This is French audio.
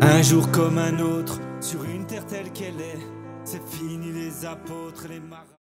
Un jour comme un autre, sur une terre telle qu'elle est, c'est fini les apôtres, les marins.